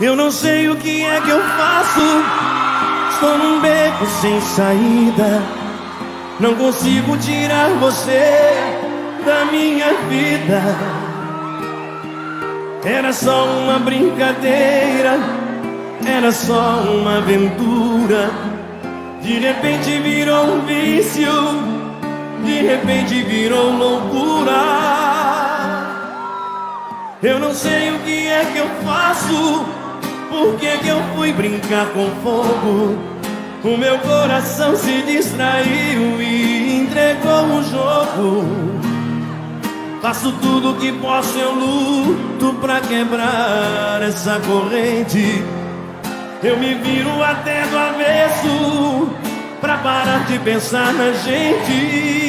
Eu não sei o que é que eu faço. Estou num beco sem saída. Não consigo tirar você da minha vida. Era só uma brincadeira, era só uma aventura. De repente virou um vício, de repente virou loucura. Eu não sei o que é que eu faço, por que, que eu fui brincar com fogo. O meu coração se distraiu e entregou o jogo. Faço tudo que posso, eu luto pra quebrar essa corrente. Eu me viro até do avesso pra parar de pensar na gente.